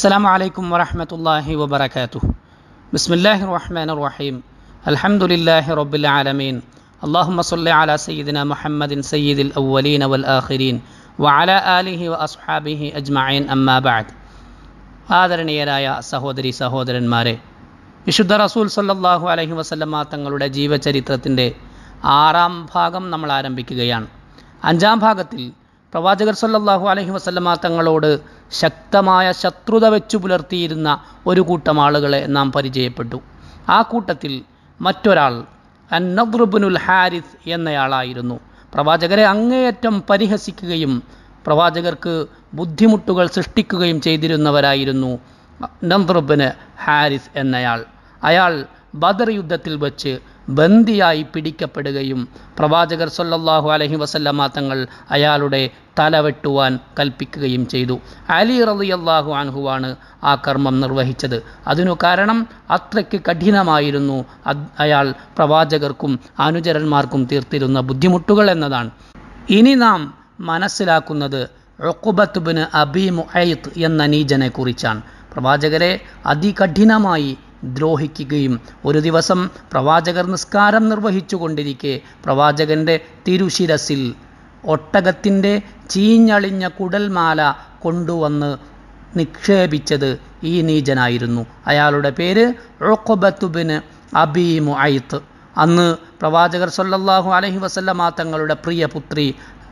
السلام عليكم ورحمة الله وبركاته بسم الله الرحمن الرحيم الحمد لله رب العالمين اللهم صل على سيدنا محمد سيد الأولين والآخرين وعلى آله وأصحابه أجمعين أما بعد ആദരണീയരായ സഹോദരി സഹോദരന്മാരെ വിശുദ്ധ റസൂൽ സല്ലല്ലാഹു അലൈഹി വസല്ലമ തങ്ങളുടെ ജീവചരിത്രത്തിൻ്റെ ആറാം ഭാഗം നമ്മൾ ആരംഭിക്കുകയാണ് അഞ്ചാം ഭാഗത്തിൽ പ്രവാചകർ സല്ലാഹു അലഹി വസ്ലമ തങ്ങളോട് ശക്തമായ ശത്രുത വെച്ചു പുലർത്തിയിരുന്ന ഒരു കൂട്ടം ആളുകളെ നാം പരിചയപ്പെട്ടു. ആ കൂട്ടത്തിൽ മറ്റൊരാൾ അന്നദ്രുബുനുൽ ഹാരിസ് എന്നയാളായിരുന്നു. പ്രവാചകരെ അങ്ങേയറ്റം പരിഹസിക്കുകയും പ്രവാചകർക്ക് ബുദ്ധിമുട്ടുകൾ സൃഷ്ടിക്കുകയും ചെയ്തിരുന്നവരായിരുന്നു നന്ദ്രബിന് ഹാരിസ് എന്നയാൾ. അയാൾ ബദർ യുദ്ധത്തിൽ വച്ച് ബന്ദിയായി പിടിക്കപ്പെടുകയും പ്രവാചകർ സൊല്ലാഹു അലഹി വസല്ലമ തങ്ങൾ അയാളുടെ തല വെട്ടുവാൻ കൽപ്പിക്കുകയും ചെയ്തു. അലി റളിയല്ലാഹു അൻഹുവാണ് ആ കർമ്മം നിർവഹിച്ചത്. അതിനു കാരണം അത്രയ്ക്ക് കഠിനമായിരുന്നു അയാൾ പ്രവാചകർക്കും അനുചരന്മാർക്കും തീർത്തിരുന്ന ബുദ്ധിമുട്ടുകൾ എന്നതാണ്. ഇനി നാം മനസ്സിലാക്കുന്നത് റൊക്കുബത്തുബിന് അബി മുഹയ്ത്ത് എന്ന നീജനെ കുറിച്ചാണ് പ്രവാചകരെ അതികഠിനമായി ദ്രോഹിക്കുകയും ഒരു ദിവസം പ്രവാചകർ നിസ്കാരം നിർവഹിച്ചു കൊണ്ടിരിക്കെ പ്രവാചകന്റെ തിരുശിരസിൽ ഒട്ടകത്തിന്റെ ചീഞ്ഞളിഞ്ഞ കുടൽമാല കൊണ്ടുവന്ന് നിക്ഷേപിച്ചത് ഈ നീചനായിരുന്നു. അയാളുടെ പേര് ഒക്കുബത്തുബിന് അബി മുഅയ്ത്ത് അന്ന് പ്രവാചകർ സല്ലല്ലാഹു അലഹി വസല്ലമ തങ്ങളുടെ പ്രിയ പുത്രി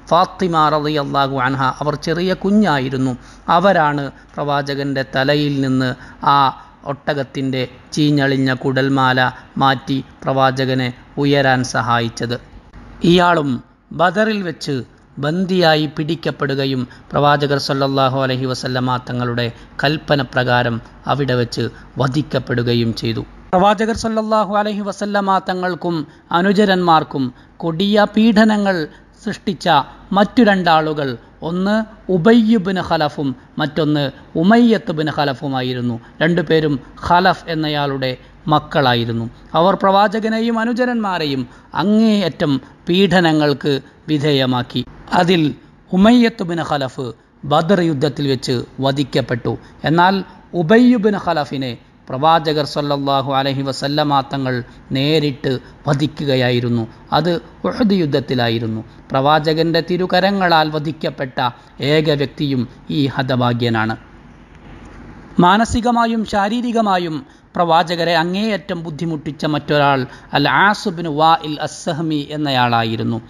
ഫാത്തിമ റളിയല്ലാഹു അൻഹ അവർ ചെറിയ കുഞ്ഞായിരുന്നു. അവരാണ് പ്രവാചകന്റെ തലയിൽ നിന്ന് ആ ഒട്ടകത്തിന്റെ ചീഞ്ഞളിഞ്ഞ കുടൽമാല മാറ്റി പ്രവാചകനെ ഉയരാൻ സഹായിച്ചത്. ഇയാളും ബദറിൽ വെച്ച് ബന്ദിയായി പിടിക്കപ്പെടുകയും പ്രവാചകർ സല്ലാഹു അലഹി വസല്ലമ തങ്ങളുടെ കൽപ്പന പ്രകാരം അവിടെ വെച്ച് വധിക്കപ്പെടുകയും ചെയ്തു. പ്രവാചകർ സല്ലാഹു അലഹി വസല്ലമ തങ്ങൾക്കും അനുചരന്മാർക്കും കൊടിയ പീഡനങ്ങൾ സൃഷ്ടിച്ച മറ്റു രണ്ടാളുകൾ ഒന്ന് ഉബയ്യുബിന് ഖലഫും മറ്റൊന്ന് ഉമയ്യത്ത് ബിൻ ഖലഫുമായിരുന്നു. രണ്ടുപേരും ഖലഫ് എന്നയാളുടെ മക്കളായിരുന്നു. അവർ പ്രവാചകനെയും അനുചരന്മാരെയും അങ്ങേയറ്റം പീഡനങ്ങൾക്ക് വിധേയമാക്കി. അതിൽ ഉമയ്യത്ത് ബിൻ ഖലഫ് ബദർ യുദ്ധത്തിൽ വെച്ച് വധിക്കപ്പെട്ടു. എന്നാൽ ഉബയ്യുബിന് ഖലഫിനെ പ്രവാചകർ സല്ലല്ലാഹു അലഹി വസല്ലമ തങ്ങൾ നേരിട്ട് വധിക്കുകയായിരുന്നു. അത് ഉഹദ് യുദ്ധത്തിലായിരുന്നു. പ്രവാചകന്റെ തിരുകരങ്ങളാൽ വധിക്കപ്പെട്ട ഏക വ്യക്തിയും ഈ ഹതഭാഗ്യനാണ്. മാനസികമായും ശാരീരികമായും പ്രവാചകരെ അങ്ങേയറ്റം ബുദ്ധിമുട്ടിച്ച മറ്റൊരാൾ അൽ ആസുബിൻ വാ ഇൽ അസ്സഹമി എന്നയാളായിരുന്നു.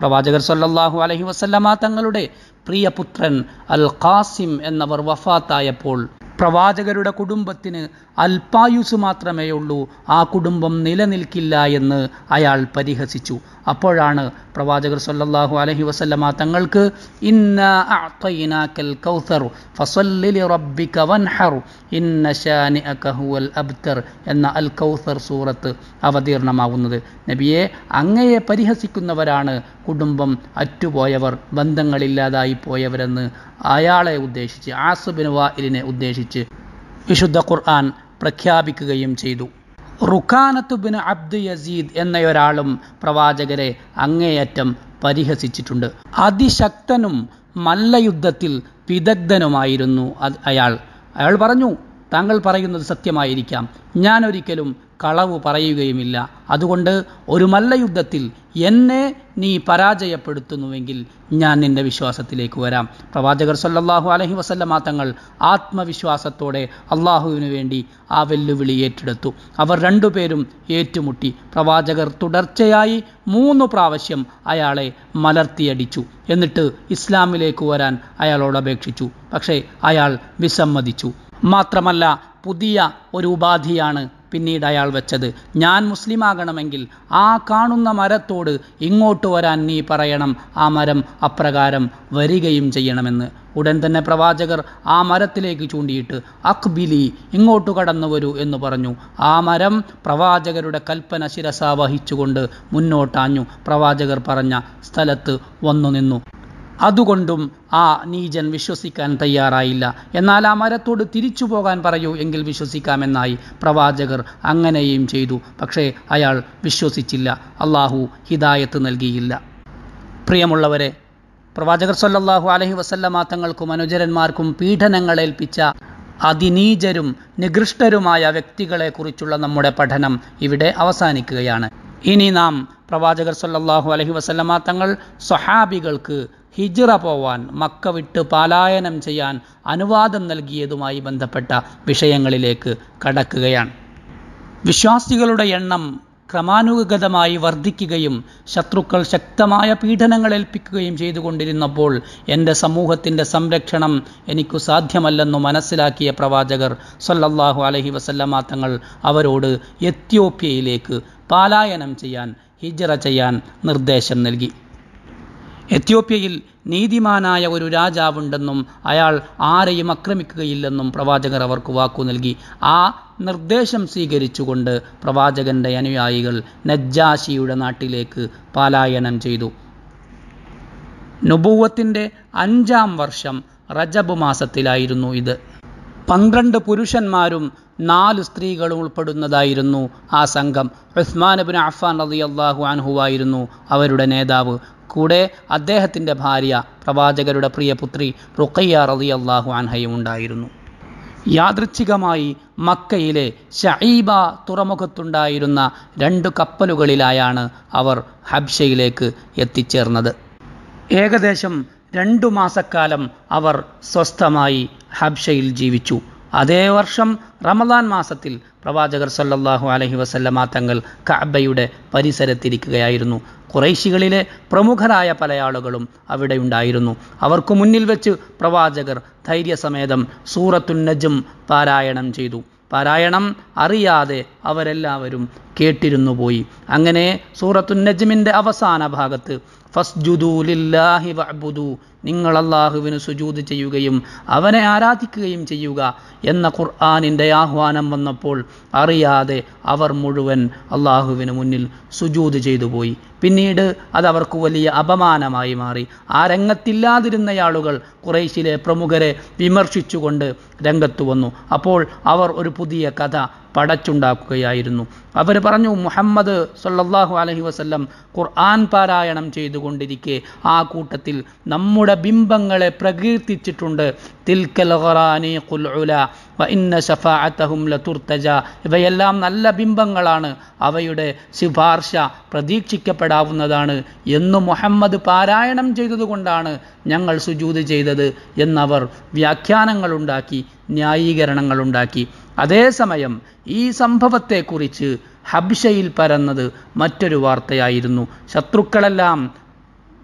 പ്രവാചകർ സല്ലാഹു അലഹി വസല്ലമ തങ്ങളുടെ പ്രിയപുത്രൻ അൽ ഖാസിം എന്നവർ വഫാത്തായപ്പോൾ പ്രവാചകരുടെ കുടുംബത്തിന് അൽപായുസ് മാത്രമേ ഉള്ളൂ. ആ കുടുംബം നിലനിൽക്കില്ല എന്ന് അയാൾ പരിഹസിച്ചു. അപ്പോഴാണ് പ്രവാചകർ സല്ലാഹു അലഹി വസല്ലമ തങ്ങൾക്ക് എന്ന അൽ കൗസർ സൂറത്ത് അവതീർണമാവുന്നത്. നബിയെ അങ്ങയെ പരിഹസിക്കുന്നവരാണ് കുടുംബം അറ്റുപോയവർ ബന്ധങ്ങളില്ലാതായി പോയവരെന്ന് അയാളെ ഉദ്ദേശിച്ച് ആസുബിൻ വായിലിനെ ഉദ്ദേശിച്ച് വിശുദ്ധ ഖുർആൻ പ്രഖ്യാപിക്കുകയും ചെയ്തു. റുഖാനത്ത് ബിൻ അബ്ദു യസീദ് എന്നയൊരാളും പ്രവാചകരെ അങ്ങേയറ്റം പരിഹസിച്ചിട്ടുണ്ട്. അതിശക്തനും മല്ലയുദ്ധത്തിൽ വിദഗ്ധനുമായിരുന്നു അയാൾ. അയാൾ പറഞ്ഞു താങ്കൾ പറയുന്നത് സത്യമായിരിക്കാം. ഞാൻ ഒരിക്കലും കളവ് പറയുകയുമില്ല. അതുകൊണ്ട് ഒരു മല്ലയുദ്ധത്തിൽ എന്നെ നീ പരാജയപ്പെടുത്തുന്നുവെങ്കിൽ ഞാൻ നിന്റെ വിശ്വാസത്തിലേക്ക് വരാം. പ്രവാചകർ സല്ലാഹു അലഹി വസല്ലമ തങ്ങൾ ആത്മവിശ്വാസത്തോടെ അള്ളാഹുവിനു വേണ്ടി ആ വെല്ലുവിളി ഏറ്റെടുത്തു. അവർ രണ്ടുപേരും ഏറ്റുമുട്ടി. പ്രവാചകർ തുടർച്ചയായി മൂന്ന് പ്രാവശ്യം അയാളെ മലർത്തിയടിച്ചു. എന്നിട്ട് ഇസ്ലാമിലേക്ക് വരാൻ അയാളോട് അപേക്ഷിച്ചു. പക്ഷേ അയാൾ വിസമ്മതിച്ചു. മാത്രമല്ല പുതിയ ഒരു ഉപാധിയാണ് പിന്നീട് അയാൾ വെച്ചത്. ഞാൻ മുസ്ലിമാകണമെങ്കിൽ ആ കാണുന്ന മരത്തോട് ഇങ്ങോട്ട് വരാൻ നീ പറയണം. ആ മരം അപ്രകാരം വരികയും ചെയ്യണമെന്ന്. ഉടൻ തന്നെ പ്രവാചകർ ആ മരത്തിലേക്ക് ചൂണ്ടിയിട്ട് അക്ബിലി ഇങ്ങോട്ട് കടന്നു വരൂ എന്ന് പറഞ്ഞു. ആ മരം പ്രവാചകരുടെ കൽപ്പന ശിരസ വഹിച്ചുകൊണ്ട് മുന്നോട്ടാഞ്ഞു. പ്രവാചകർ പറഞ്ഞ സ്ഥലത്ത് വന്നു നിന്നു. അതുകൊണ്ടും ആ നീജൻ വിശ്വസിക്കാൻ തയ്യാറായില്ല. എന്നാൽ ആ മരത്തോട് തിരിച്ചു പോകാൻ പറയൂ എങ്കിൽ വിശ്വസിക്കാമെന്നായി പ്രവാചകർ അങ്ങനെയും ചെയ്തു. പക്ഷേ അയാൾ വിശ്വസിച്ചില്ല. അള്ളാഹു ഹിദായത്ത് നൽകിയില്ല. പ്രിയമുള്ളവരെ പ്രവാചകർ സല്ലല്ലാഹു അലഹി വസല്ലമ തങ്ങൾക്കും അനുചരന്മാർക്കും പീഡനങ്ങളേൽപ്പിച്ച അതിനീചരും നികൃഷ്ടരുമായ വ്യക്തികളെക്കുറിച്ചുള്ള നമ്മുടെ പഠനം ഇവിടെ അവസാനിക്കുകയാണ്. ഇനി നാം പ്രവാചകർ സല്ലല്ലാഹു അലഹി വസല്ലമാ തങ്ങൾ സ്വഹാബികൾക്ക് ഹിജ്റ പോവാൻ മക്ക വിട്ട് പാലായനം ചെയ്യാൻ അനുവാദം നൽകിയതുമായി ബന്ധപ്പെട്ട വിഷയങ്ങളിലേക്ക് കടക്കുകയാണ്. വിശ്വാസികളുടെ എണ്ണം ക്രമാനുഗതമായി വർദ്ധിക്കുകയും ശത്രുക്കൾ ശക്തമായ പീഡനങ്ങൾ ഏൽപ്പിക്കുകയും ചെയ്തുകൊണ്ടിരുന്നപ്പോൾ എന്റെ സമൂഹത്തിന്റെ സംരക്ഷണം എനിക്കു സാധ്യമല്ലെന്നു മനസ്സിലാക്കിയ പ്രവാചകർ സല്ലല്ലാഹു അലഹി വസല്ലമ തങ്ങൾ അവരോട് എത്യോപ്യയിലേക്ക് പാലായനം ചെയ്യാൻ ഹിജറ ചെയ്യാൻ നിർദ്ദേശം നൽകി. എത്യോപ്യയിൽ നീതിമാനായ ഒരു രാജാവുണ്ടെന്നും അയാൾ ആരെയും ആക്രമിക്കുകയില്ലെന്നും പ്രവാചകർ അവർക്ക് വാക്കു നൽകി. ആ നിർദ്ദേശം സ്വീകരിച്ചുകൊണ്ട് പ്രവാചകന്റെ അനുയായികൾ നജ്ജാശിയുടെ നാട്ടിലേക്ക് പലായനം ചെയ്തു. നുബൂവത്തിന്റെ അഞ്ചാം വർഷം റജബ് മാസത്തിലായിരുന്നു ഇത്. പന്ത്രണ്ട് പുരുഷന്മാരും നാല് സ്ത്രീകളും ഉൾപ്പെടുന്നതായിരുന്നു ആ സംഘം. ഉസ്മാൻ ബിൻ അഫ്ഫാൻ റതി അള്ളാഹു അൻഹുവായിരുന്നു അവരുടെ നേതാവ്. കൂടെ അദ്ദേഹത്തിന്റെ ഭാര്യ പ്രവാചകരുടെ പ്രിയപുത്രി റുഖയ്യ റതി അള്ളാഹു അൻഹയും ഉണ്ടായിരുന്നു. യാദൃച്ഛികമായി മക്കയിലെ ഷഹീബ തുറമുഖത്തുണ്ടായിരുന്ന രണ്ട് കപ്പലുകളിലായാണ് അവർ ഹബ്ഷയിലേക്ക് എത്തിച്ചേർന്നത്. ഏകദേശം രണ്ടു മാസക്കാലം അവർ സ്വസ്ഥമായി ഹബ്ഷയിൽ ജീവിച്ചു. അതേ വർഷം റമദാൻ മാസത്തിൽ പ്രവാചകർ സല്ലല്ലാഹു അലൈഹി വസല്ലമ തങ്ങൾ കഅബയുടെ പരിസരത്തിരിക്കുകയായിരുന്നു. കുറൈശികളിലെ പ്രമുഖരായ പല ആളുകളും അവിടെ ഉണ്ടായിരുന്നു. അവർക്ക് മുന്നിൽ വെച്ച് പ്രവാചകർ ധൈര്യസമേതം സൂറത്തുൻ നജും പാരായണം ചെയ്തു. പാരായണം അറിയാതെ അവരെല്ലാവരും കേട്ടിരുന്നു പോയി. അങ്ങനെ സൂറത്തുൻ നജ്മിന്റെ അവസാന ഭാഗത്ത് ഫസ്ജുദു ലില്ലാഹി വഅ്ബുദു നിങ്ങൾ അള്ളാഹുവിന് സുജൂത് ചെയ്യുകയും അവനെ ആരാധിക്കുകയും ചെയ്യുക എന്ന ഖുർആാനിന്റെ ആഹ്വാനം വന്നപ്പോൾ അറിയാതെ അവർ മുഴുവൻ അള്ളാഹുവിന് മുന്നിൽ സുജൂത് ചെയ്തു പോയി. പിന്നീട് അതവർക്ക് വലിയ അപമാനമായി മാറി. ആ രംഗത്തില്ലാതിരുന്നയാളുകൾ കുറേശിലെ പ്രമുഖരെ വിമർശിച്ചുകൊണ്ട് രംഗത്ത് വന്നു. അപ്പോൾ അവർ ഒരു പുതിയ കഥ പടച്ചുണ്ടാക്കുകയായിരുന്നു. അവർ പറഞ്ഞു മുഹമ്മദ് സല്ലാഹു അലഹി വസ്ല്ലം ഖുർആൻ പാരായണം ചെയ്തുകൊണ്ടിരിക്കെ ആ കൂട്ടത്തിൽ നമ്മുടെ ബിംബങ്ങളെ പ്രകീർത്തിച്ചിട്ടുണ്ട്. ഇവയെല്ലാം നല്ല ബിംബങ്ങളാണ്. അവയുടെ ശുപാർശ പ്രതീക്ഷിക്കപ്പെടാവുന്നതാണ്. എന്ന് മുഹമ്മദ് പാരായണം ചെയ്തതുകൊണ്ടാണ് ഞങ്ങൾ സുജൂത് ചെയ്തത് എന്നവർ വ്യാഖ്യാനങ്ങളുണ്ടാക്കി ന്യായീകരണങ്ങളുണ്ടാക്കി. അതേസമയം ഈ സംഭവത്തെക്കുറിച്ച് ഹബ്ഷയിൽ പരന്നത് മറ്റൊരു വാർത്തയായിരുന്നു. ശത്രുക്കളെല്ലാം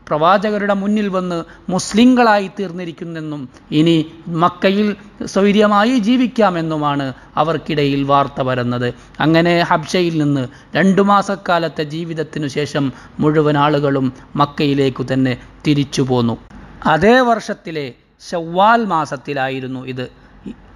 പ്രവാചകരുടെ മുന്നിൽ വന്ന് മുസ്ലിങ്ങളായി തീർന്നിരിക്കുന്നെന്നും ഇനി മക്കയിൽ സ്വൈര്യമായി ജീവിക്കാമെന്നുമാണ് അവർക്കിടയിൽ വാർത്ത വരുന്നത്. അങ്ങനെ ഹബ്ഷയിൽ നിന്ന് രണ്ടു മാസക്കാലത്തെ ജീവിതത്തിനു ശേഷം മുഴുവൻ ആളുകളും മക്കയിലേക്കു തന്നെ തിരിച്ചു പോന്നു. അതേ വർഷത്തിലെ ഷവ്വാൽ മാസത്തിലായിരുന്നു ഇത്.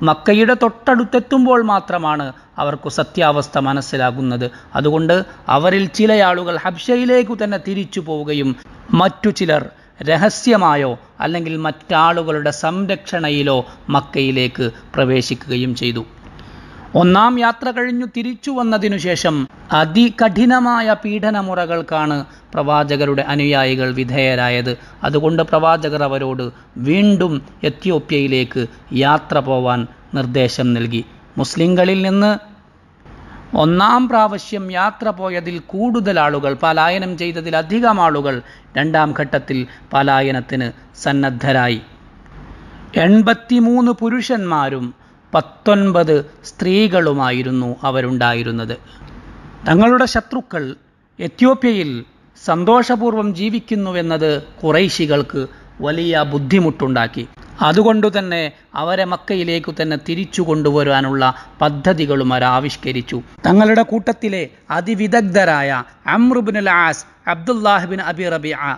മക്കയുടെ തൊട്ടടുത്തെത്തുമ്പോൾ മാത്രമാണ് അവർക്ക് സത്യാവസ്ഥ മനസ്സിലാകുന്നത്. അതുകൊണ്ട് അവരിൽ ചില ആളുകൾ ഹബ്ഷയിലേക്കു തന്നെ തിരിച്ചു പോവുകയും മറ്റു ചിലർ രഹസ്യമായോ അല്ലെങ്കിൽ മറ്റാളുകളുടെ സംരക്ഷണയിലോ മക്കയിലേക്ക് പ്രവേശിക്കുകയും ചെയ്തു. ഒന്നാം യാത്ര കഴിഞ്ഞു തിരിച്ചു വന്നതിനു ശേഷം അതികഠിനമായ പീഡനമുറകൾക്കാണ് പ്രവാചകരുടെ അനുയായികൾ വിധേയരായത്. അതുകൊണ്ട് പ്രവാചകർ അവരോട് വീണ്ടും എത്യോപ്യയിലേക്ക് യാത്ര പോവാൻ നിർദ്ദേശം നൽകി. മുസ്ലിങ്ങളിൽ നിന്ന് ഒന്നാം പ്രാവശ്യം യാത്ര പോയതിൽ കൂടുതൽ ആളുകൾ പലായനം ചെയ്തതിലധികം ആളുകൾ രണ്ടാം ഘട്ടത്തിൽ പലായനത്തിന് സന്നദ്ധരായി. എൺപത്തിമൂന്ന് പുരുഷന്മാരും പത്തൊൻപത് സ്ത്രീകളുമായിരുന്നു അവരുണ്ടായിരുന്നത്. തങ്ങളുടെ ശത്രുക്കൾ എത്യോപ്യയിൽ സന്തോഷപൂർവം ജീവിക്കുന്നുവെന്നത് കുറൈശികൾക്ക് വലിയ ബുദ്ധിമുട്ടുണ്ടാക്കി. അതുകൊണ്ടുതന്നെ അവരെ മക്കയിലേക്ക് തന്നെ തിരിച്ചു കൊണ്ടുവരാനുള്ള പദ്ധതികളും അവർ ആവിഷ്കരിച്ചു. തങ്ങളുടെ കൂട്ടത്തിലെ അതിവിദഗ്ധരായ അമ്രുബിൻ ആസ് അബ്ദുല്ലാഹിബിൻ അബി റബിഅ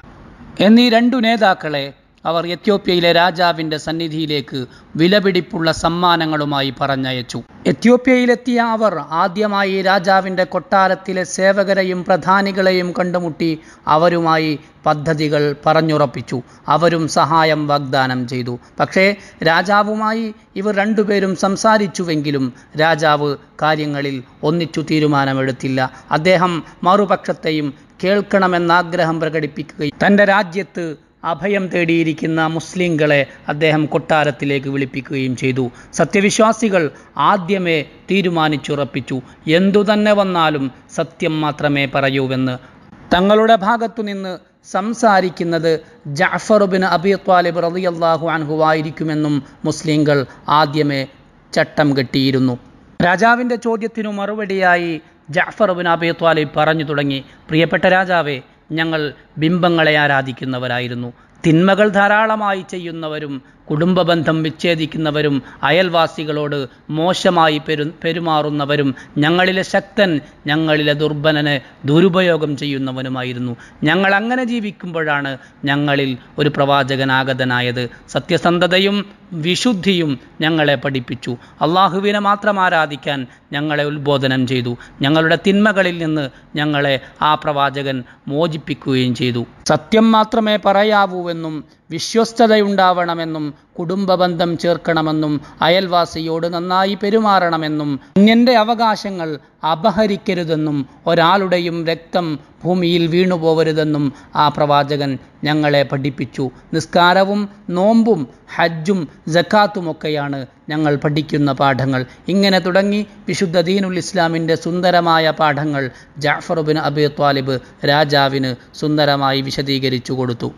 എന്നീ രണ്ടു നേതാക്കളെ അവർ എത്യോപ്യയിലെ രാജാവിന്റെ സന്നിധിയിലേക്ക് വിലപിടിപ്പുള്ള സമ്മാനങ്ങളുമായി പറഞ്ഞയച്ചു. എത്യോപ്യയിലെത്തിയ അവർ ആദ്യമായി രാജാവിന്റെ കൊട്ടാരത്തിലെ സേവകരെയും പ്രധാനികളെയും കണ്ടുമുട്ടി അവരുമായി പദ്ധതികൾ പറഞ്ഞുറപ്പിച്ചു. അവരും സഹായം വാഗ്ദാനം ചെയ്തു. പക്ഷേ രാജാവുമായി ഇവർ രണ്ടുപേരും സംസാരിച്ചുവെങ്കിലും രാജാവ് കാര്യങ്ങളിൽ ഒന്നിച്ചു തീരുമാനമെടുത്തില്ല. അദ്ദേഹം മറുപക്ഷത്തെയും കേൾക്കണമെന്നാഗ്രഹം പ്രകടിപ്പിക്കുകയും തന്റെ രാജ്യത്ത് അഭയം തേടിയിരിക്കുന്ന മുസ്ലിങ്ങളെ അദ്ദേഹം കൊട്ടാരത്തിലേക്ക് വിളിപ്പിക്കുകയും ചെയ്തു. സത്യവിശ്വാസികൾ ആദ്യമേ തീരുമാനിച്ചുറപ്പിച്ചു. എന്തുതന്നെ വന്നാലും സത്യം മാത്രമേ പറയൂവെന്ന്. തങ്ങളുടെ ഭാഗത്തുനിന്ന് സംസാരിക്കുന്നത് ജാഫറുബിൻ ബിൻ അബി ത്വാലിബ് റളിയല്ലാഹു അൻഹു ആയിരിക്കുമെന്നും മുസ്ലിങ്ങൾ ആദ്യമേ ചട്ടം കെട്ടിയിരുന്നു. രാജാവിന്റെ ചോദ്യത്തിനു മറുപടിയായി ജഅഫർ ബിൻ അബി ത്വാലിബ് പറഞ്ഞു തുടങ്ങി. പ്രിയപ്പെട്ട രാജാവേ ഞങ്ങൾ ബിംബങ്ങളെ ആരാധിക്കുന്നവരായിരുന്നു. തിന്മകൾ ധാരാളമായി ചെയ്യുന്നവരും കുടുംബബന്ധം വിച്ഛേദിക്കുന്നവരും അയൽവാസികളോട് മോശമായി പെരു പെരുമാറുന്നവരും ഞങ്ങളിലെ ശക്തൻ ഞങ്ങളിലെ ദുർബലനെ ദുരുപയോഗം ചെയ്യുന്നവനുമായിരുന്നു. ഞങ്ങൾ അങ്ങനെ ജീവിക്കുമ്പോഴാണ് ഞങ്ങളിൽ ഒരു പ്രവാചകനാഗതനായത് സത്യസന്ധതയും വിശുദ്ധിയും ഞങ്ങളെ പഠിപ്പിച്ചു. അള്ളാഹുവിനെ മാത്രം ആരാധിക്കാൻ ഞങ്ങളെ ഉത്ബോധനം ചെയ്തു. ഞങ്ങളുടെ തിന്മകളിൽ നിന്ന് ഞങ്ങളെ ആ പ്രവാചകൻ മോചിപ്പിക്കുകയും ചെയ്തു. സത്യം മാത്രമേ പറയാവൂ എന്നും വിശ്വസ്തതയുണ്ടാവണമെന്നും കുടുംബബന്ധം ചേർക്കണമെന്നും അയൽവാസിയോട് നന്നായി പെരുമാറണമെന്നും അന്യന്റെ അവകാശങ്ങൾ അപഹരിക്കരുതെന്നും ഒരാളുടെയും രക്തം ഭൂമിയിൽ വീണുപോവരുതെന്നും ആ പ്രവാചകൻ ഞങ്ങളെ പഠിപ്പിച്ചു. നിസ്കാരവും നോമ്പും ഹജ്ജും ജക്കാത്തുമൊക്കെയാണ് ഞങ്ങൾ പഠിക്കുന്ന പാഠങ്ങൾ. ഇങ്ങനെ തുടങ്ങി വിശുദ്ധ ദീനുൽ ഇസ്ലാമിന്റെ സുന്ദരമായ പാഠങ്ങൾ ജാഫറുബിൻ ബിൻ അബി ത്വാലിബ് രാജാവിന് സുന്ദരമായി വിശദീകരിച്ചു കൊടുത്തു.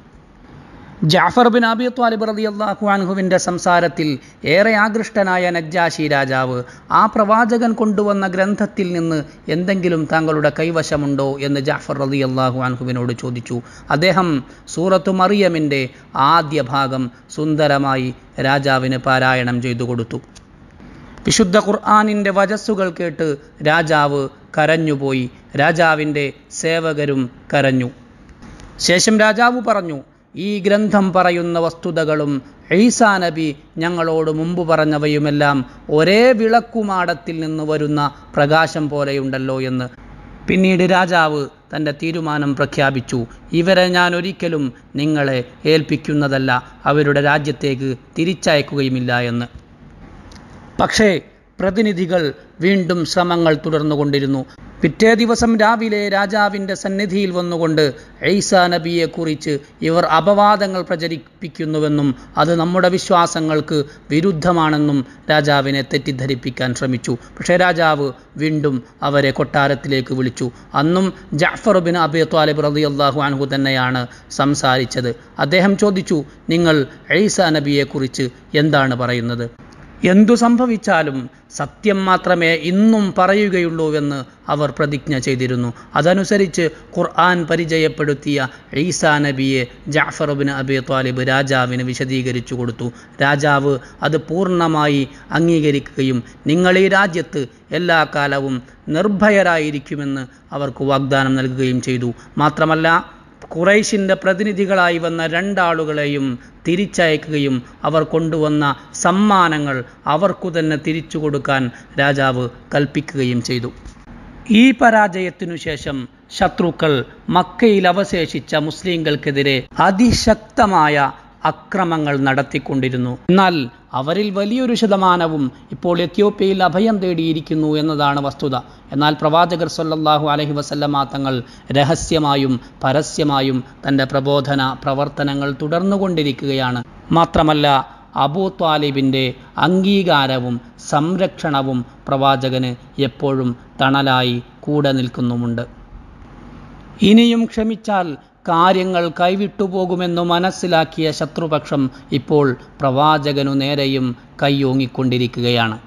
ജാഫർ ബിൻ അബി ത്വാലിബ് റതി അള്ളാഹു അൻഹുവിന്റെ സംസാരത്തിൽ ഏറെ ആകൃഷ്ടനായ നജ്ജാശി രാജാവ് ആ പ്രവാചകൻ കൊണ്ടുവന്ന ഗ്രന്ഥത്തിൽ നിന്ന് എന്തെങ്കിലും താങ്കളുടെ കൈവശമുണ്ടോ എന്ന് ജാഫർ റതി അള്ളാഹു അൻഹുവിനോട് ചോദിച്ചു. അദ്ദേഹം സൂറത്തു മറിയമിന്റെ ആദ്യ ഭാഗം സുന്ദരമായി രാജാവിന് പാരായണം ചെയ്തു കൊടുത്തു. വിശുദ്ധ ഖുർആാനിന്റെ വചസ്സുകൾ കേട്ട് രാജാവ് കരഞ്ഞുപോയി. രാജാവിന്റെ സേവകരും കരഞ്ഞു. ശേഷം രാജാവ് പറഞ്ഞു ഈ ഗ്രന്ഥം പറയുന്ന വസ്തുതകളും ഈസാ നബി ഞങ്ങളോട് മുമ്പ് പറഞ്ഞവയുമെല്ലാം ഒരേ വിളക്കുമാടത്തിൽ നിന്ന് വരുന്ന പ്രകാശം പോലെയുണ്ടല്ലോ എന്ന്. പിന്നീട് രാജാവ് തന്റെ തീരുമാനം പ്രഖ്യാപിച്ചു. ഇവരെ ഞാൻ ഒരിക്കലും നിങ്ങളെ ഏൽപ്പിക്കുന്നതല്ല അവരുടെ രാജ്യത്തേക്ക് തിരിച്ചയക്കുകയുമില്ല എന്ന്. പക്ഷേ പ്രതിനിധികൾ വീണ്ടും ശ്രമങ്ങൾ തുടർന്നുകൊണ്ടിരുന്നു. പിറ്റേ ദിവസം രാവിലെ രാജാവിന്റെ സന്നിധിയിൽ വന്നുകൊണ്ട് ഐസാ നബിയെക്കുറിച്ച് ഇവർ അപവാദങ്ങൾ പ്രചരിപ്പിക്കുന്നുവെന്നും അത് നമ്മുടെ വിശ്വാസങ്ങൾക്ക് വിരുദ്ധമാണെന്നും രാജാവിനെ തെറ്റിദ്ധരിപ്പിക്കാൻ ശ്രമിച്ചു. പക്ഷേ രാജാവ് വീണ്ടും അവരെ കൊട്ടാരത്തിലേക്ക് വിളിച്ചു. അന്നും ജാഫർ ബിൻ അബി ത്വാലിബ് റതി അള്ളാഹു അൻഹു തന്നെയാണ് സംസാരിച്ചത്. അദ്ദേഹം ചോദിച്ചു നിങ്ങൾ ഐസാ നബിയെക്കുറിച്ച് എന്താണ് പറയുന്നത്? എന്തു സംഭവിച്ചാലും സത്യം മാത്രമേ ഇന്നും പറയുകയുള്ളൂവെന്ന് അവർ പ്രതിജ്ഞ ചെയ്തിരുന്നു. അതനുസരിച്ച് ഖുർആൻ പരിചയപ്പെടുത്തിയ ഈസാ നബിയെ ജാഫർ ബിൻ അബി ത്വാലിബ് രാജാവിന് വിശദീകരിച്ചു കൊടുത്തു. രാജാവ് അത് പൂർണമായി അംഗീകരിക്കുകയും നിങ്ങൾ ഈ രാജ്യത്ത് എല്ലാ കാലവും നിർഭയരായിരിക്കുമെന്ന് അവർക്ക് വാഗ്ദാനം നൽകുകയും ചെയ്തു. മാത്രമല്ല ഖുറൈശിന്റെ പ്രതിനിധികളായി വന്ന രണ്ടാളുകളെയും തിരിച്ചയക്കുകയും അവർ കൊണ്ടുവന്ന സമ്മാനങ്ങൾ അവർക്കു തന്നെ തിരിച്ചു കൊടുക്കാൻ രാജാവ് കൽപ്പിക്കുകയും ചെയ്തു. ഈ പരാജയത്തിനു ശേഷം ശത്രുക്കൾ മക്കയിൽ അവശേഷിച്ച മുസ്ലിങ്ങൾക്കെതിരെ അതിശക്തമായ അക്രമങ്ങൾ നടത്തിക്കൊണ്ടിരുന്നു. എന്നാൽ അവരിൽ വലിയൊരു ശതമാനവും ഇപ്പോൾ എത്യോപ്യയിൽ അഭയം തേടിയിരിക്കുന്നു എന്നതാണ് വസ്തുത. എന്നാൽ പ്രവാചകർ സല്ലാഹു അലഹി വസല്ലമാ തങ്ങൾ രഹസ്യമായും പരസ്യമായും തന്റെ പ്രബോധന പ്രവർത്തനങ്ങൾ തുടർന്നുകൊണ്ടിരിക്കുകയാണ്. മാത്രമല്ല അബൂ ത്വാലിബിന്റെ അംഗീകാരവും സംരക്ഷണവും പ്രവാചകന് എപ്പോഴും തണലായി കൂടെ നിൽക്കുന്നുമുണ്ട്. ഇനിയും ക്ഷമിച്ചാൽ കാര്യങ്ങൾ കൈവിട്ടുപോകുമെന്നു മനസ്സിലാക്കിയ ശത്രുപക്ഷം ഇപ്പോൾ പ്രവാചകനു നേരെയും കൈയോങ്ങിക്കൊണ്ടിരിക്കുകയാണ്.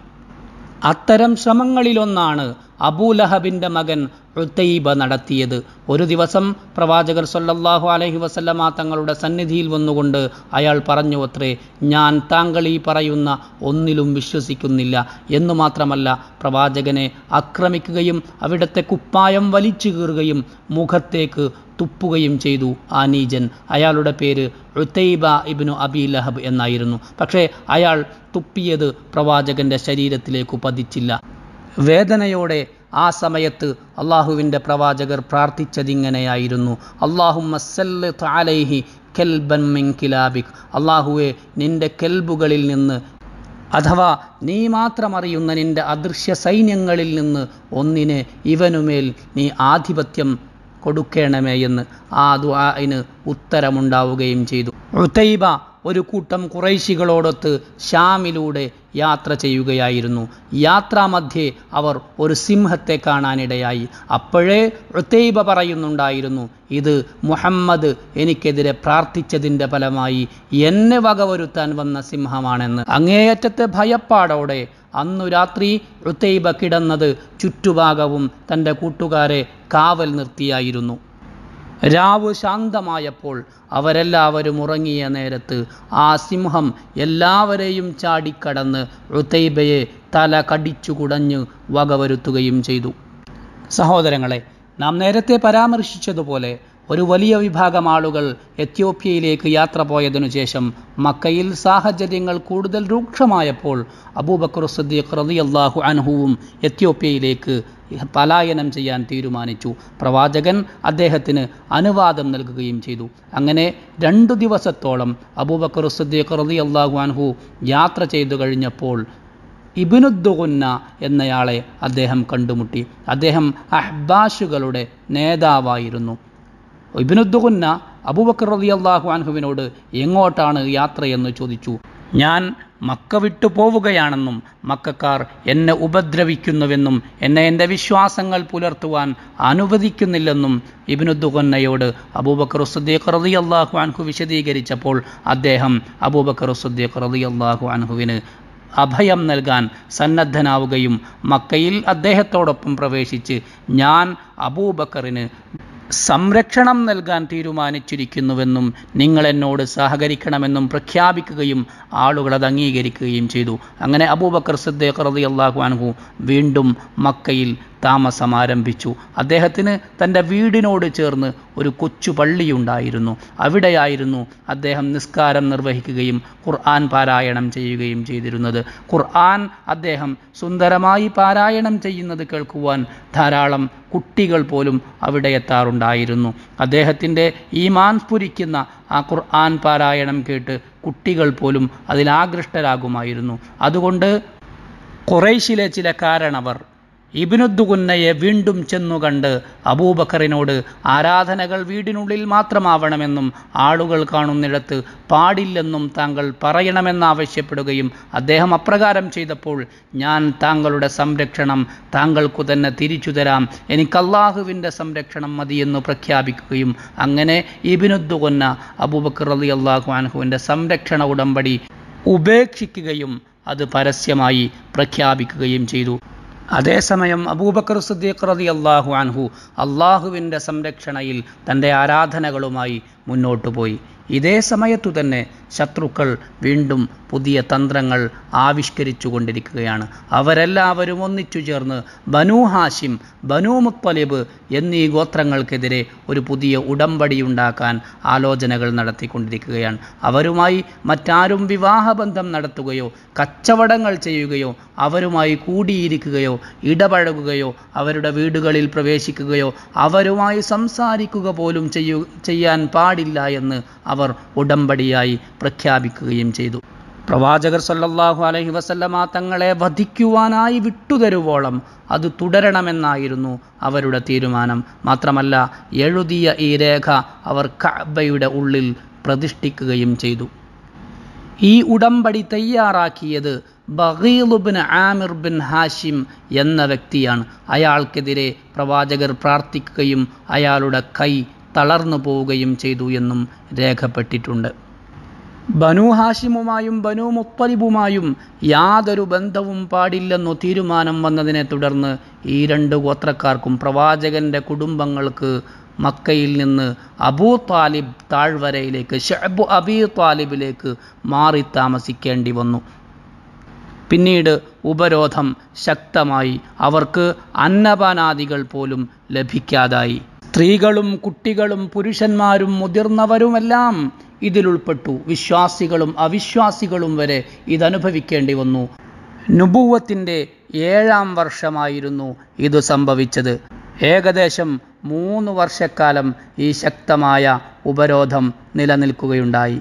അത്തരം ശ്രമങ്ങളിലൊന്നാണ് അബൂലഹബിന്റെ മകൻ ഉത്തൈബ നടത്തിയത്. ഒരു ദിവസം പ്രവാചകർ സല്ലല്ലാഹു അലഹി വസല്ലമ തങ്ങളുടെ സന്നിധിയിൽ വന്നുകൊണ്ട് അയാൾ പറഞ്ഞു അത്രേ ഞാൻ താങ്കൾ ഈ പറയുന്ന ഒന്നിലും വിശ്വസിക്കുന്നില്ല. എന്നു മാത്രമല്ല പ്രവാചകനെ ആക്രമിക്കുകയും അവിടുത്തെ കുപ്പായം വലിച്ചു കീറുകയും മുഖത്തേക്ക് തുപ്പുകയും ചെയ്തു. ആ നീജൻ അയാളുടെ പേര് ഉത്തൈബ ഇബിനു അബി ലഹബ് എന്നായിരുന്നു. പക്ഷേ അയാൾ തുപ്പിയത് പ്രവാചകന്റെ ശരീരത്തിലേക്ക് പതിച്ചില്ല. വേദനയോടെ ആ സമയത്ത് അള്ളാഹുവിന്റെ പ്രവാചകർ പ്രാർത്ഥിച്ചതിങ്ങനെയായിരുന്നു. അള്ളാഹു അള്ളാഹുമസ്സല്ലി കെൽബൻ മിൻ അള്ളാഹുവെ നിന്റെ കെൽബുകളിൽ നിന്ന് അഥവാ നീ മാത്രം അറിയുന്ന നിന്റെ അദൃശ്യ സൈന്യങ്ങളിൽ നിന്ന് ഒന്നിനെ ഇവനുമേൽ നീ ആധിപത്യം കൊടുക്കണമേ എന്ന് ആ ദുആഇന് ഉത്തരമുണ്ടാവുകയും ചെയ്തു. ഉത്തൈബ ഒരു കൂട്ടം കുറൈശികളോടൊത്ത് ഷാമിലൂടെ യാത്ര ചെയ്യുകയായിരുന്നു. യാത്രാമധ്യേ അവർ ഒരു സിംഹത്തെ കാണാനിടയായി. അപ്പോഴേ ഉത്തൈബ പറയുന്നുണ്ടായിരുന്നു ഇത് മുഹമ്മദ് എനിക്കെതിരെ പ്രാർത്ഥിച്ചതിന്റെ ഫലമായി എന്നെ വകവരുത്താൻ വന്ന സിംഹമാണെന്ന്. അങ്ങേയറ്റത്തെ ഭയപ്പാടോടെ അന്നു രാത്രി ഉത്തൈബ കിടന്നത് ചുറ്റുഭാഗവും തന്റെ കൂട്ടുകാരെ കാവൽ നിർത്തിയായിരുന്നു. രാവ് ശാന്തമായപ്പോൾ അവരെല്ലാവരും ഉറങ്ങിയ നേരത്ത് ആ സിംഹം എല്ലാവരെയും ചാടിക്കടന്ന് റുത്തൈബയെ തല കടിച്ചു കുടഞ്ഞ് വകവരുത്തുകയും ചെയ്തു. സഹോദരങ്ങളെ നാം നേരത്തെ പരാമർശിച്ചതുപോലെ ഒരു വലിയ വിഭാഗം ആളുകൾ എത്യോപ്യയിലേക്ക് യാത്ര പോയതിനു ശേഷം മക്കയിൽ സാഹചര്യങ്ങൾ കൂടുതൽ രൂക്ഷമായപ്പോൾ അബൂബക്കർ സദ്ദീഖ് റളിയല്ലാഹു അൻഹുവും എത്യോപ്യയിലേക്ക് പലായനം ചെയ്യാൻ തീരുമാനിച്ചു. പ്രവാചകൻ അദ്ദേഹത്തിന് അനുവാദം നൽകുകയും ചെയ്തു. അങ്ങനെ രണ്ടു ദിവസത്തോളം അബൂബക്കർ സദ്ദീഖ് റളിയല്ലാഹു അൻഹു യാത്ര ചെയ്തു കഴിഞ്ഞപ്പോൾ ഇബിനുദ്ദുഗുന്ന എന്നയാളെ അദ്ദേഹം കണ്ടുമുട്ടി. അദ്ദേഹം അഹ്ബാഷുകളുടെ നേതാവായിരുന്നു. ഇബിനുദ്ദുഗുന്ന അബൂബക്കർ റളിയല്ലാഹു അൻഹുവിനോട് എങ്ങോട്ടാണ് യാത്രയെന്ന് ചോദിച്ചു. ഞാൻ മക്ക വിട്ടു പോവുകയാണെന്നും മക്കാർ എന്നെ ഉപദ്രവിക്കുന്നുവെന്നും എന്നെ എന്റെ വിശ്വാസങ്ങൾ പുലർത്തുവാൻ അനുവദിക്കുന്നില്ലെന്നും ഇബിനുദ്ദുഗന്നയോട് അബൂബക്കർ സുദ്ദീഖ് അള്ളാഹു അൻഹു വിശദീകരിച്ചപ്പോൾ അദ്ദേഹം അബൂബക്കർ സുദ്ദീഖ് അള്ളാഹു അൻഹുവിന് അഭയം നൽകാൻ സന്നദ്ധനാവുകയും മക്കയിൽ അദ്ദേഹത്തോടൊപ്പം പ്രവേശിച്ച് ഞാൻ അബൂബക്കറിന് സംരക്ഷണം നൽകാൻ തീരുമാനിച്ചിരിക്കുന്നുവെന്നും നിങ്ങൾ എന്നോട് സഹകരിക്കണമെന്നും പ്രഖ്യാപിക്കുകയും ആളുകൾ അത് അംഗീകരിക്കുകയും ചെയ്തു. അങ്ങനെ അബൂബക്കർ സിദ്ദീഖ് റളിയല്ലാഹു അൻഹു വീണ്ടും മക്കയിൽ താമസം ആരംഭിച്ചു അദ്ദേഹത്തിന് തന്റെ വീടിനോട് ചേർന്ന് ഒരു കൊച്ചു പള്ളിയുണ്ടായിരുന്നു. അവിടെയായിരുന്നു അദ്ദേഹം നിസ്കാരം നിർവഹിക്കുകയും ഖുർആൻ പാരായണം ചെയ്യുകയും ചെയ്തിരുന്നത്. ഖുർആൻ അദ്ദേഹം സുന്ദരമായി പാരായണം ചെയ്യുന്നത് കേൾക്കുവാൻ ധാരാളം കുട്ടികൾ പോലും അവിടെ എത്താറുണ്ടായിരുന്നു. അദ്ദേഹത്തിന്റെ ഈമാൻ സ്ഫുരിക്കുന്ന ആ ഖുർആൻ പാരായണം കേട്ട് കുട്ടികൾ പോലും അതിലാകൃഷ്ടരാകുമായിരുന്നു അതുകൊണ്ട് കുറേശിലെ ചില കാരണവർ ഇബിനുദ്ദുകുന്നയെ വീണ്ടും ചെന്നു കണ്ട് അബൂബക്കറിനോട് ആരാധനകൾ വീടിനുള്ളിൽ മാത്രമാവണമെന്നും ആളുകൾ കാണുന്നിടത്ത് പാടില്ലെന്നും താങ്കൾ പറയണമെന്നാവശ്യപ്പെടുകയും അദ്ദേഹം അപ്രകാരം ചെയ്തപ്പോൾ ഞാൻ താങ്കളുടെ സംരക്ഷണം താങ്കൾക്കു തന്നെ തിരിച്ചു തരാം. എനിക്ക് അള്ളാഹുവിന്റെ സംരക്ഷണം മതിയെന്ന് പ്രഖ്യാപിക്കുകയും അങ്ങനെ ഇബിനുദ്ദുകുന്ന അബൂബക്കർ അലി അള്ളാഹു അനഹുവിന്റെ സംരക്ഷണ ഉടമ്പടി ഉപേക്ഷിക്കുകയും അത് പരസ്യമായി പ്രഖ്യാപിക്കുകയും ചെയ്തു. അതേസമയം അബൂബക്കർ സിദ്ദീഖ് റതി അള്ളാഹു അൻഹു അള്ളാഹുവിന്റെ സംരക്ഷണയിൽ തന്റെ ആരാധനകളുമായി മുന്നോട്ടു പോയി ഇതേ സമയത്തു തന്നെ ശത്രുക്കൾ വീണ്ടും പുതിയ തന്ത്രങ്ങൾ ആവിഷ്കരിച്ചു കൊണ്ടിരിക്കുകയാണ് അവരെല്ലാവരും ഒന്നിച്ചു ചേർന്ന് ബനു ഹാഷിം ബനു മുത്തലിബ് എന്നീ ഗോത്രങ്ങൾക്കെതിരെ ഒരു പുതിയ ഉടമ്പടി ഉണ്ടാക്കാൻ ആലോചനകൾ നടത്തിക്കൊണ്ടിരിക്കുകയാണ്. അവരുമായി മറ്റാരും വിവാഹബന്ധം നടത്തുകയോ കച്ചവടങ്ങൾ ചെയ്യുകയോ അവരുമായി കൂടിയിരിക്കുകയോ ഇടപഴകുകയോ അവരുടെ വീടുകളിൽ പ്രവേശിക്കുകയോ അവരുമായി സംസാരിക്കുക പോലും ചെയ്യു ചെയ്യാൻ പാടില്ല എന്ന് അവർ ഉടമ്പടിയായി പ്രഖ്യാപിക്കുകയും ചെയ്തു. പ്രവാചകർ സല്ലല്ലാഹു അലഹി വസല്ലമ തങ്ങളെ വധിക്കുവാനായി വിട്ടുതരുവോളം അത് തുടരണമെന്നായിരുന്നു അവരുടെ തീരുമാനം. മാത്രമല്ല എഴുതിയ ഈ രേഖ അവർ കഅബയുടെ ഉള്ളിൽ പ്രതിഷ്ഠിക്കുകയും ചെയ്തു. ഈ ഉടമ്പടി തയ്യാറാക്കിയത് ബഹീലുബിൻ ആമിർ ബിൻ ഹാഷിം എന്ന വ്യക്തിയാണ്. അയാൾക്കെതിരെ പ്രവാചകർ പ്രാർത്ഥിക്കുകയും അയാളുടെ കൈ തളർന്നു പോവുകയും ചെയ്തു എന്നും രേഖപ്പെട്ടിട്ടുണ്ട്. ബനു ഹാഷിമുമായും ബനു മുത്തലിബുമായും യാതൊരു ബന്ധവും പാടില്ലെന്നു തീരുമാനം വന്നതിനെ തുടർന്ന് ഈ രണ്ട് ഗോത്രക്കാർക്കും പ്രവാചകന്റെ കുടുംബങ്ങൾക്ക് മക്കയിൽ നിന്ന് അബൂ താലിബ് താഴ്വരയിലേക്ക് ഷഅബു അബീ താലിബിലേക്ക് മാറി താമസിക്കേണ്ടി വന്നു. പിന്നീട് ഉപരോധം ശക്തമായി അവർക്ക് അന്നപാനാദികൾ പോലും ലഭിക്കാതായി. സ്ത്രീകളും കുട്ടികളും പുരുഷന്മാരും മുതിർന്നവരുമെല്ലാം ഇതിലുൾപ്പെട്ടു വിശ്വാസികളും അവിശ്വാസികളും വരെ ഇതനുഭവിക്കേണ്ടി വന്നു. നുബൂവത്തിന്റെ ഏഴാം വർഷമായിരുന്നു ഇത് സംഭവിച്ചത്. ഏകദേശം മൂന്ന് വർഷക്കാലം ഈ ശക്തമായ ഉപരോധം നിലനിൽക്കുകയുണ്ടായി.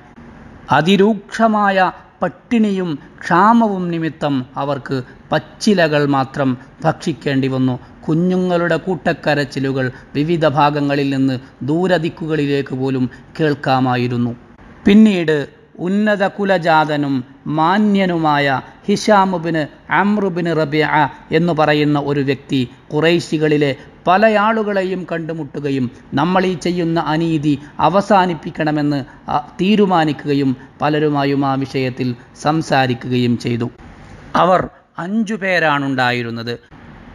അതിരൂക്ഷമായ പട്ടിണിയും ക്ഷാമവും നിമിത്തം അവർക്ക് പച്ചിലകൾ മാത്രം ഭക്ഷിക്കേണ്ടി വന്നു. കുഞ്ഞുങ്ങളുടെ കൂട്ടക്കരച്ചിലുകൾ വിവിധ ഭാഗങ്ങളിൽ നിന്ന് ദൂരദിക്കുകളിലേക്ക് പോലും കേൾക്കാമായിരുന്നു. പിന്നീട് ഉന്നത കുലജാതനും മാന്യനുമായ ഹിഷാമുബിന് അമ്രുബിന് റബിയ എന്ന് പറയുന്ന ഒരു വ്യക്തി കുറൈശികളിലെ പല ആളുകളെയും കണ്ടുമുട്ടുകയും നമ്മൾ ഈ ചെയ്യുന്ന അനീതി അവസാനിപ്പിക്കണമെന്ന് തീരുമാനിക്കുകയും പലരുമായും ആ വിഷയത്തിൽ സംസാരിക്കുകയും ചെയ്തു. അവർ അഞ്ചു പേരാണുണ്ടായിരുന്നത്.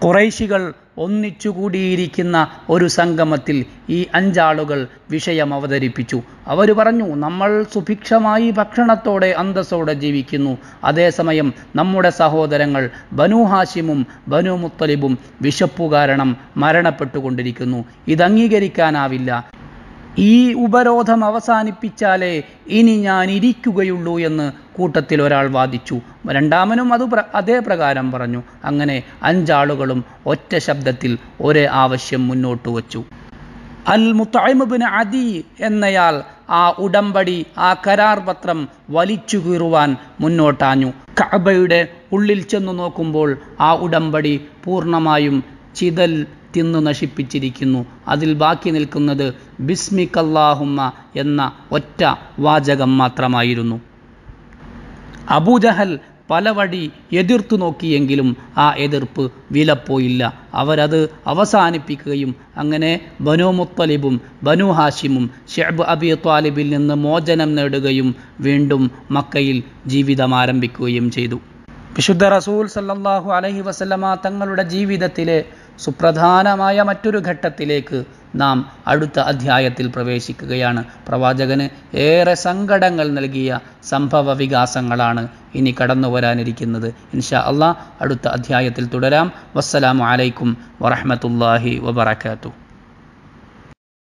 കുറൈശികൾ ഒന്നിച്ചുകൂടിയിരിക്കുന്ന ഒരു സംഗമത്തിൽ ഈ അഞ്ചാളുകൾ വിഷയം അവതരിപ്പിച്ചു. അവർ പറഞ്ഞു നമ്മൾ സുഭിക്ഷമായി ഭക്ഷണത്തോടെ അന്തസ്സോടെ ജീവിക്കുന്നു. അതേസമയം നമ്മുടെ സഹോദരങ്ങൾ ബനു ഹാഷിമും ബനു മുത്തലിബും വിശപ്പു കാരണം മരണപ്പെട്ടുകൊണ്ടിരിക്കുന്നു. ഇത് ഈ ഉപരോധം അവസാനിപ്പിച്ചാലേ ഇനി ഞാൻ ഇരിക്കുകയുള്ളൂ എന്ന് കൂട്ടത്തിൽ ഒരാൾ വാദിച്ചു. രണ്ടാമനും അത് അതേ പ്രകാരം പറഞ്ഞു. അങ്ങനെ അഞ്ചാളുകളും ഒറ്റ ശബ്ദത്തിൽ ഒരേ ആവശ്യം മുന്നോട്ട് വച്ചു. അൽ മുത്തൈമുബിന് അദി എന്നയാൾ ആ ഉടമ്പടി ആ കരാർ പത്രം വലിച്ചു കീറുവാൻ മുന്നോട്ടാഞ്ഞു. കഅബയുടെ ഉള്ളിൽ ചെന്നു നോക്കുമ്പോൾ ആ ഉടമ്പടി പൂർണമായും ചിതൽ തിന്നു നശിപ്പിച്ചിരിക്കുന്നു. അതിൽ ബാക്കി നിൽക്കുന്നത് ബിസ്മിക്കല്ലാഹുമ്മ എന്ന ഒറ്റ വാചകം മാത്രമായിരുന്നു. അബൂജഹൽ പലവടി എതിർത്തു നോക്കിയെങ്കിലും ആ എതിർപ്പ് വിലപ്പോയില്ല. അവരത് അവസാനിപ്പിക്കുകയും അങ്ങനെ ബനു മുത്തലിബും ബനു ഹാഷിമും ഷെബ് അബി ത്വാലിബിൽ നിന്ന് മോചനം നേടുകയും വീണ്ടും മക്കയിൽ ജീവിതം ആരംഭിക്കുകയും ചെയ്തു. വിശുദ്ധ റസൂൽ സല്ലാഹു അലഹി വസല്ലമ തങ്ങളുടെ ജീവിതത്തിലെ സുപ്രധാനമായ മറ്റൊരു ഘട്ടത്തിലേക്ക് നാം അടുത്ത അധ്യായത്തിൽ പ്രവേശിക്കുകയാണ്. പ്രവാചകന് ഏറെ സങ്കടങ്ങൾ നൽകിയ സംഭവ വികാസങ്ങളാണ് ഇനി കടന്നു വരാനിരിക്കുന്നത്. ഇൻഷാ അള്ളാഹ് അടുത്ത അധ്യായത്തിൽ തുടരാം. വസ്സലാമു അലൈക്കും വറഹമത്തല്ലാഹി വബർക്കാത്തു